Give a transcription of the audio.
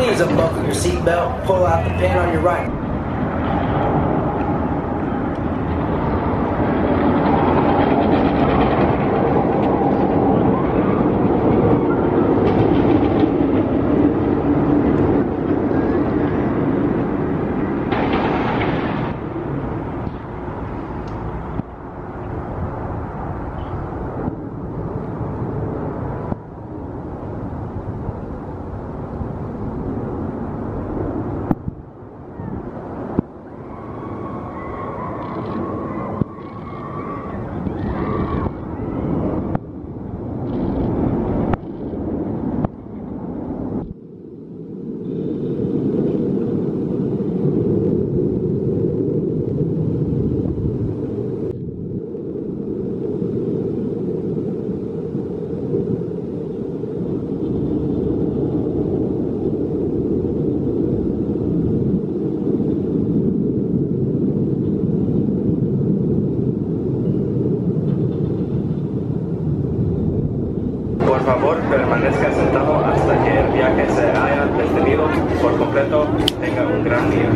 please unbuckle your seatbelt, pull out the pin on your right. Permanezca sentado hasta que el viaje se haya detenido por completo. Tenga un gran día.